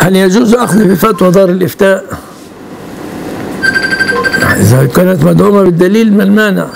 هل يجوز أخذ بفتوى دار الإفتاء؟ إذا كانت مدعومة بالدليل ما المانع؟